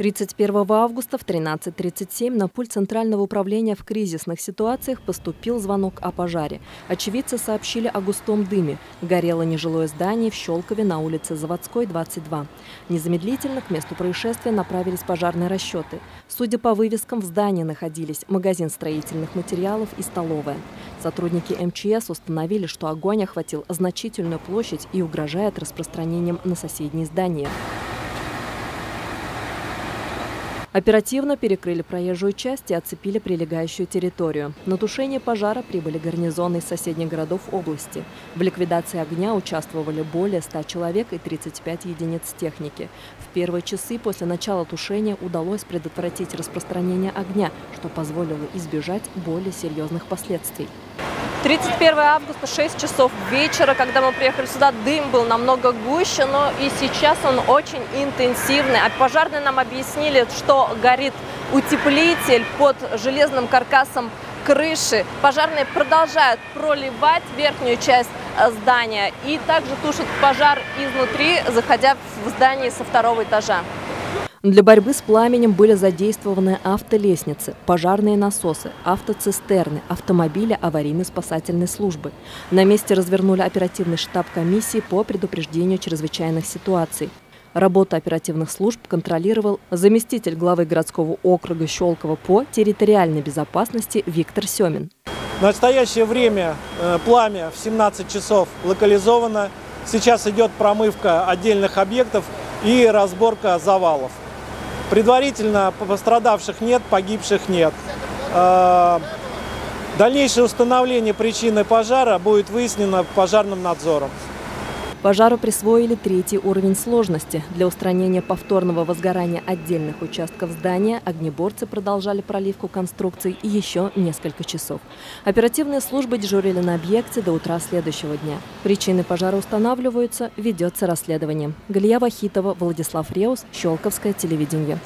31 августа в 13.37 на пульт Центрального управления в кризисных ситуациях поступил звонок о пожаре. Очевидцы сообщили о густом дыме. Горело нежилое здание в Щелкове на улице Заводской, 22. Незамедлительно к месту происшествия направились пожарные расчеты. Судя по вывескам, в здании находились магазин строительных материалов и столовая. Сотрудники МЧС установили, что огонь охватил значительную площадь и угрожает распространением на соседние здания. Оперативно перекрыли проезжую часть и оцепили прилегающую территорию. На тушение пожара прибыли гарнизоны из соседних городов области. В ликвидации огня участвовали более 100 человек и 35 единиц техники. В первые часы после начала тушения удалось предотвратить распространение огня, что позволило избежать более серьезных последствий. 31 августа, 6 часов вечера, когда мы приехали сюда, дым был намного гуще, но и сейчас он очень интенсивный. А пожарные нам объяснили, что горит утеплитель под железным каркасом крыши. Пожарные продолжают проливать верхнюю часть э, здания и также тушат пожар изнутри, заходя в здание со второго этажа. Для борьбы с пламенем были задействованы автолестницы, пожарные насосы, автоцистерны, автомобили аварийно-спасательной службы. На месте развернули оперативный штаб комиссии по предупреждению чрезвычайных ситуаций. Работу оперативных служб контролировал заместитель главы городского округа Щелково по территориальной безопасности Виктор Семин. В настоящее время э, пламя в 17 часов локализовано. Сейчас идет промывка отдельных объектов и разборка завалов. Предварительно пострадавших нет, погибших нет. А, дальнейшее установление причины пожара будет выяснено пожарным надзором. Пожару присвоили третий уровень сложности. Для устранения повторного возгорания отдельных участков здания огнеборцы продолжали проливку конструкций еще несколько часов. Оперативные службы дежурили на объекте до утра следующего дня. Причины пожара устанавливаются, ведется расследование. Галия Вахитова, Владислав Реус, Щелковское телевидение.